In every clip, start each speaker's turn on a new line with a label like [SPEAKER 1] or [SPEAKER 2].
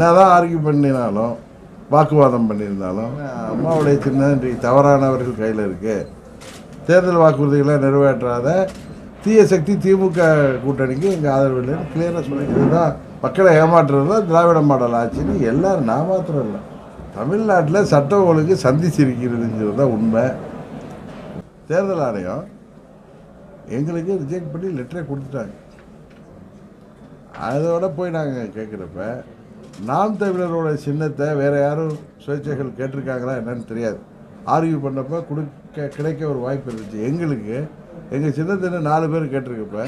[SPEAKER 1] என்னதான் ஆர்கியூ பண்ணினாலும் வாக்குவாதம் பண்ணியிருந்தாலும் அம்மாவுடைய சின்ன தவறானவர்கள் கையில் இருக்கு. தேர்தல் வாக்குறுதிகளை நிறைவேற்றாத தீய சக்தி திமுக கூட்டணிக்கு எங்கள் ஆதரவு இல்லைன்னு கிளியராக சொல்லி இதுதான். மக்களை ஏமாற்றுறது தான் திராவிட மாடல் ஆட்சின்னு எல்லாரும் நான் மாத்திரம் இல்லை. தமிழ்நாட்டில் சட்டம் ஒழுங்கு சந்திச்சிருக்கிறதுங்கிறது தான் உண்மை. தேர்தல் ஆணையம் எங்களுக்கு ரிஜெக்ட் பண்ணி லெட்டரே கொடுத்துட்டாங்க. அதோட போய் நாங்கள் கேட்குறப்ப நாம் தமிழரோட சின்னத்தை வேறு யாரும் சுயேட்சைகள் கேட்டிருக்காங்களா என்னன்னு தெரியாது. ஆர்கியூ பண்ணப்போ கொடுக்க கிடைக்க ஒரு வாய்ப்பு இருந்துச்சு. எங்களுக்கு எங்கள் சின்னத்தின்னு நாலு பேர் கேட்டிருக்கப்ப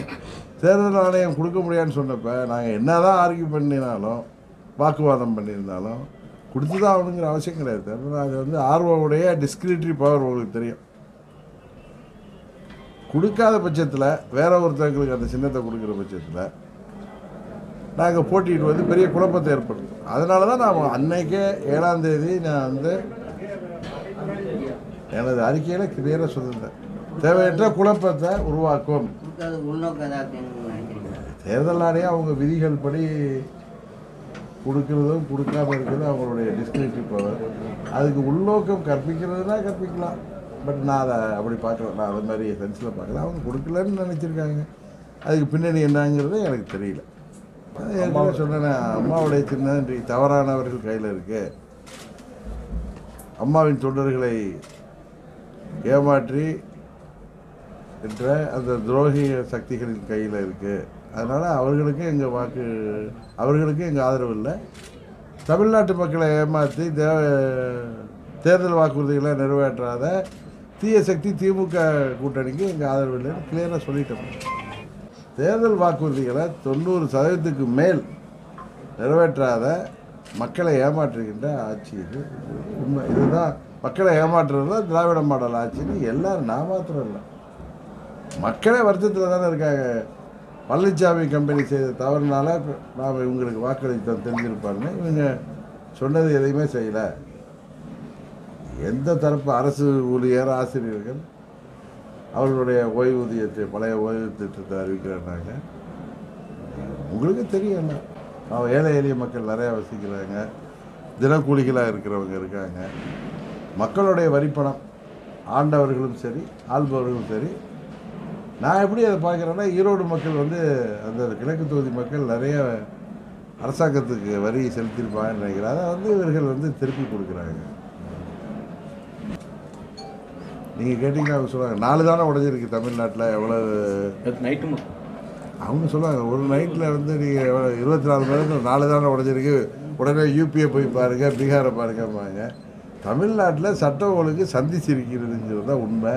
[SPEAKER 1] தேர்தல் ஆணையம் கொடுக்க முடியாதுன்னு சொன்னப்போ நாங்கள் என்ன தான் ஆர்கியூ பண்ணினாலும் வாக்குவாதம் பண்ணியிருந்தாலும் கொடுத்து தான் ஆகணுங்கிற அவசியம் கிடையாது. தேர்தல் அது வந்து ஆர்வமுடைய டிஸ்கிரிட்டரி பவர் உங்களுக்கு தெரியும். கொடுக்காத பட்சத்தில் வேற ஒருத்தங்களுக்கு அந்த சின்னத்தை கொடுக்குற பட்சத்தில் நாங்கள் போட்டிட்டு வந்து பெரிய குழப்பத்தை ஏற்படுத்தும். அதனால தான் நான் அன்னைக்கே ஏழாம் தேதி நான் வந்து எனது அறிக்கையில் கிளியராக சொல்லியிருந்தேன் தேவையற்ற குழப்பத்தை உருவாக்கும். தேர்தல் ஆணையம் அவங்க விதிகள் படி கொடுக்கறதும் கொடுக்காம இருக்கிறதும் அவங்களுடைய டிஸ்கிரிப்டிவ் பவர் அதுக்கு உள்நோக்கம் கற்பிக்கிறதுனா கற்பிக்கலாம். பட் நான் அதை அப்படி பார்க்கல. நான் அது மாதிரி சென்ஸில் பார்க்கல. அவங்க கொடுக்கலன்னு நினச்சிருக்காங்க. அதுக்கு பின்னணி என்னங்கிறது எனக்கு தெரியல. ஏற்கனவே சொன்னேன் அம்மாவுடைய சின்னம் இன்றைக்கு தவறானவர்கள் கையில் இருக்கு. அம்மாவின் தொண்டர்களை ஏமாற்றி என்ற அந்த துரோகி சக்திகளின் கையில் இருக்குது அதனால் அவர்களுக்கும் எங்கள் வாக்கு அவர்களுக்கும் எங்கள் ஆதரவு இல்லை. தமிழ்நாட்டு மக்களை ஏமாற்றி தே தேர்தல் வாக்குறுதிகளை நிறைவேற்றாத தீய சக்தி திமுக கூட்டணிக்கு எங்கள் ஆதரவு இல்லைன்னு கிளியராக சொல்லிட்டோம். தேர்தல் வாக்குறுதிகளை தொண்ணூறு சதவீதத்துக்கு மேல் நிறைவேற்றாத மக்களை ஏமாற்றுகின்ற ஆட்சி இது. உண்மை இதுதான் மக்களை ஏமாற்றுறது தான் திராவிட மாடல் ஆட்சின்னு எல்லாரும் நான் மாத்திரம் இல்லை. மக்களே வருத்தத்தில் தானே இருக்காங்க. பழனிசாமி கம்பெனி செய்த தவறுனால நாம் இவங்களுக்கு வாக்களித்தோம் தெரிஞ்சிருப்பாருன்னு. இவங்க சொன்னது எதையுமே செய்யலை. எந்த தரப்பு அரசு ஊழியர் ஆசிரியர்கள் அவர்களுடைய ஓய்வூதியத்தை பழைய ஓய்வு திட்டத்தை அறிவிக்கிறாங்க. உங்களுக்கு தெரியல அவன் ஏழை எளிய மக்கள் நிறையா வசிக்கிறாங்க. தினக்கூலிகளாக இருக்கிறவங்க இருக்காங்க. மக்களுடைய வரிப்பணம் ஆண்டவர்களும் சரி ஆள்பவர்களும் சரி. நான் எப்படி அதை பார்க்குறேன்னா ஈரோடு மக்கள் வந்து அந்த கிழக்கு தொகுதி மக்கள் நிறைய அரசாங்கத்துக்கு வரி செலுத்தியிருப்பாங்கன்னு நினைக்கிறேன். அதை வந்து இவர்கள் வந்து திருப்பி கொடுக்குறாங்க. நீங்கள் கேட்டிங்கன்னா அவங்க சொல்லுவாங்க நாலு தானே உடஞ்சிருக்கு தமிழ்நாட்டில் எவ்வளோ
[SPEAKER 2] நைட்டு
[SPEAKER 1] அவங்க சொல்லுவாங்க ஒரு நைட்டில் வந்து நீங்கள் எவ்வளோ இருபத்தி நாலு மணி நேரத்தில் நாலு தானே உடஞ்சிருக்கு. உடனே யூபியை போய் பாருங்கள் பீகாரை பாருங்கம்பாங்க. தமிழ்நாட்டில் சட்டம் ஒழுங்கு சந்திச்சிருக்கிறதுங்கிறது தான் உண்மை.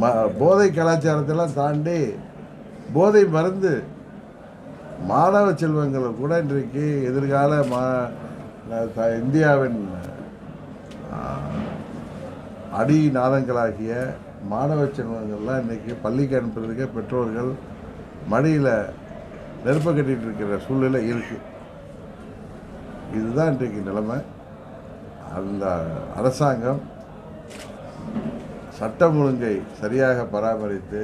[SPEAKER 1] ம போதை கலாச்சாரத்தெல்லாம் தாண்டி போதை மருந்து மாணவ செல்வங்கள் கூட இன்றைக்கு எதிர்கால மா இந்தியாவின் அடி நாதங்களாகிய மாணவ செல்வங்கள்லாம் இன்றைக்கி பள்ளிக்கு அனுப்புறதுக்கே பெற்றோர்கள் மடியில் நெருப்பை கட்டிட்டு இருக்கிற சூழ்நிலை இருக்குது இதுதான் இன்றைக்கு நிலைமை. அந்த அரசாங்கம் சட்டம் ஒழுங்கை சரியாக பராமரித்து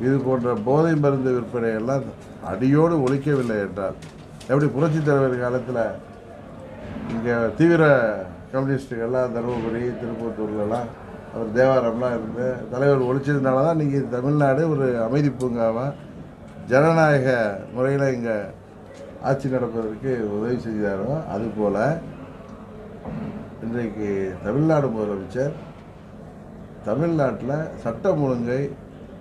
[SPEAKER 1] இது போன்ற போதை மருந்து விற்பனையெல்லாம் அடியோடு ஒழிக்கவில்லை என்றால் எப்படி புரட்சித் தலைவர் காலத்தில் இங்கே தீவிர கம்யூனிஸ்டுகள்லாம் தருமபுரி திருப்பத்தூர்லலாம் அவர் தேவாரம்லாம் இருந்து தலைவர் ஒழிச்சதுனால தான் இன்றைக்கி தமிழ்நாடு ஒரு அமைதி பூங்காவாக ஜனநாயக முறையில் இங்கே ஆட்சி நடப்பதற்கு உதவி செய்தாரோ அதுபோல் இன்றைக்கு தமிழ்நாடு முதலமைச்சர் தமிழ்நாட்டில் சட்டம் ஒழுங்கை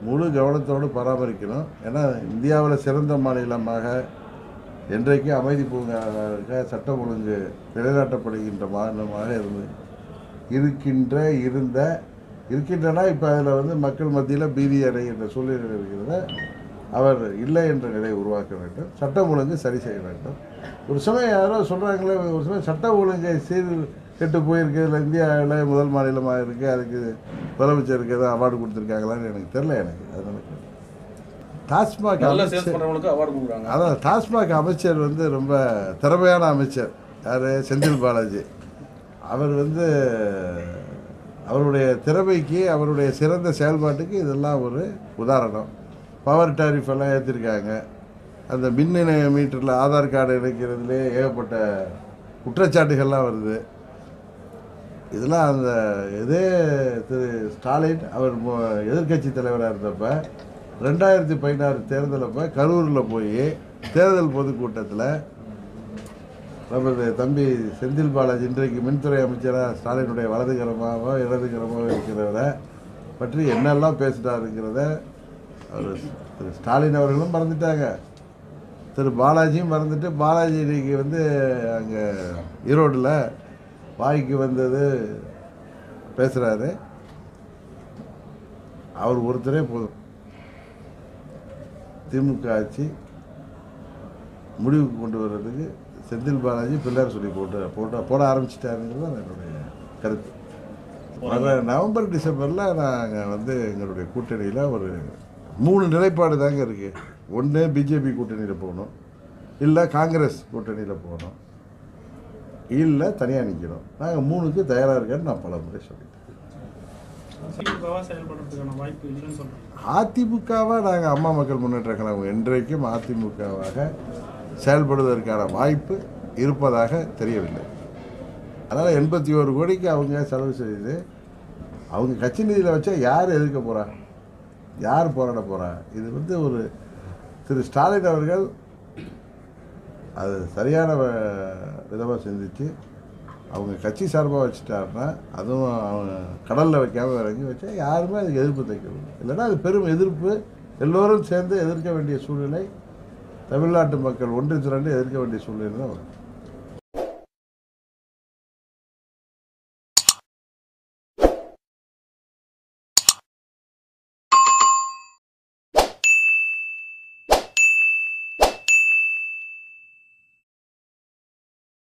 [SPEAKER 1] முழு கவனத்தோடு பராமரிக்கணும். ஏன்னா இந்தியாவில் சிறந்த மாநிலமாக என்றைக்கு அமைதி பூங்காக சட்டம் ஒழுங்கு நிலைநாட்டப்படுகின்ற மாநிலமாக இருந்து இருக்கின்ற இருந்த இருக்கின்றனா இப்போ அதில் வந்து மக்கள் மத்தியில் பீதி அடைகின்ற சூழ்நிலை இருக்கிறத அவர் இல்லை என்ற நிலையை உருவாக்க வேண்டும். சட்டம் ஒழுங்கு சரி செய்ய வேண்டும். ஒரு சமயம் யாரோ சொல்கிறாங்களே ஒரு சமயம் சட்ட ஒழுங்கை சீர் கெட்டு போயிருக்கிறதுல இந்தியாவில் முதல் மாநிலமாக இருக்குது அதுக்கு முதலமைச்சருக்கு எதாவது அவார்டு கொடுத்துருக்காங்களான்னு எனக்கு தெரில எனக்கு. அதனால் டாஸ்மாக் அமைச்சர் அதான் டாஸ்மாக் அமைச்சர் வந்து ரொம்ப திறமையான அமைச்சர். யார்? செந்தில் பாலாஜி. அவர் வந்து அவருடைய திறமைக்கு அவருடைய சிறந்த செயல்பாட்டுக்கு இதெல்லாம் ஒரு உதாரணம். பவர் டாரிஃப் எல்லாம் ஏற்றிருக்காங்க அந்த மின்னணு மீட்டரில் ஆதார் கார்டு இணைக்கிறதுலே ஏகப்பட்ட குற்றச்சாட்டுகள்லாம் வருது. இதெல்லாம் அந்த இதே திரு ஸ்டாலின் அவர் எதிர்க்கட்சி தலைவராக இருந்தப்ப ரெண்டாயிரத்தி பதினாறு தேர்தலப்போ கரூரில் போய் தேர்தல் பொதுக்கூட்டத்தில் நமது தம்பி செந்தில் பாலாஜி இன்றைக்கு மின்துறை அமைச்சராக ஸ்டாலினுடைய வலதுகரமாகவோ இடதுகரமாக இருக்கிறவரை பற்றி என்னெல்லாம் பேசினாருங்கிறத அவர் திரு ஸ்டாலின் அவர்களும் மறந்துட்டாங்க. திரு பாலாஜியும் மறந்துட்டு பாலாஜி இன்னைக்கு வந்து அங்கே ஈரோட்டில் வாய்க்கு வந்தது பேசுகிறாரு அவர் ஒருத்தரே போதும். திமுக ஆட்சி முடிவுக்கு கொண்டு வர்றதுக்கு செந்தில் பாலாஜி பிள்ளையார் சொல்லி போட்டு போட்ட போட ஆரம்பிச்சிட்டாருங்கிறது தான் என்னுடைய கருத்து. வர நவம்பர் டிசம்பரில் நாங்கள் வந்து எங்களுடைய கூட்டணியில் ஒரு மூணு நிலைப்பாடு தாங்க இருக்குது ஒன்று பிஜேபி கூட்டணியில் போகணும். இல்லை காங்கிரஸ் கூட்டணியில் போகணும். இல்லை தனியாக நிற்கணும் நாங்கள் மூணுக்கு தயாராக இருக்கேன்னு நான் பல முறை சொல்லிட்டேன்
[SPEAKER 3] திமுகவா செயல்படுறதுக்கான வாய்ப்பு இல்லைன்னு சொல்றாங்க
[SPEAKER 1] அதிமுகவாக நாங்கள் அம்மா மக்கள் முன்னேற்ற கழகம் என்றைக்கும் அதிமுகவாக செயல்படுவதற்கான வாய்ப்பு இருப்பதாக தெரியவில்லை. அதனால் எண்பத்தி ஒரு கோடிக்கு அவங்க செலவு செய்து அவங்க கட்சி நிதியில் வச்சா யார் எதிர்க்க போகிறா யார் போராட போகிறா இது வந்து ஒரு திரு ஸ்டாலின் அவர்கள் அது சரியான விதமாக சிந்திச்சு அவங்க கட்சி சார்பாக வச்சுட்டாருன்னா அதுவும் அவங்க கடலில் வைக்காம இறங்கி வச்சா யாருமே அதுக்கு எதிர்ப்பு தைக்கணும் இல்லைன்னா அது பெரும் எதிர்ப்பு. எல்லோரும் சேர்ந்து எதிர்க்க வேண்டிய சூழ்நிலை தமிழ்நாட்டு மக்கள் ஒன்று திரண்டு எதிர்க்க வேண்டிய சூழ்நிலை தான் வரும்.